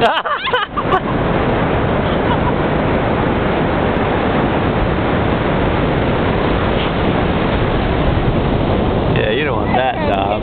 yeah, you don't want that, Dob.